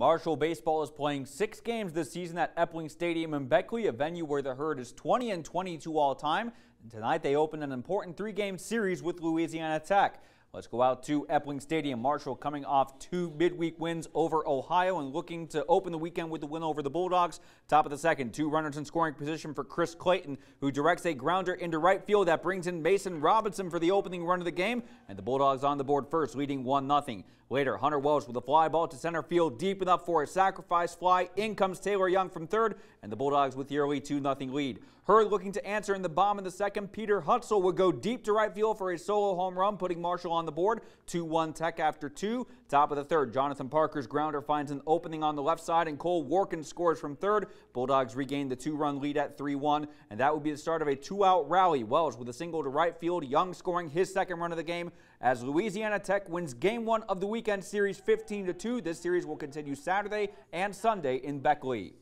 Marshall Baseball is playing six games this season at Epling Stadium in Beckley, a venue where the herd is 20 and 22 all time. And tonight they open an important three-game series with Louisiana Tech. Let's go out to Epling Stadium. Marshall coming off two midweek wins over Ohio and looking to open the weekend with the win over the Bulldogs. Top of the second, two runners in scoring position for Chris Clayton, who directs a grounder into right field that brings in Mason Robinson for the opening run of the game. And the Bulldogs on the board first, leading 1-0. Later, Hunter Welch with a fly ball to center field deep enough for a sacrifice fly. In comes Taylor Young from third, and the Bulldogs with the early 2-0 lead. Herd looking to answer in the bomb in the second. Peter Hutzel would go deep to right field for a solo home run, putting Marshall on the board. 2-1 Tech after two. Top of the third, Jonathan Parker's grounder finds an opening on the left side, and Cole Warkin scores from third. Bulldogs regain the two-run lead at 3-1, and that would be the start of a two-out rally. Wells with a single to right field. Young scoring his second run of the game as Louisiana Tech wins game one of the weekend series 15 2. This series will continue Saturday and Sunday in Beckley.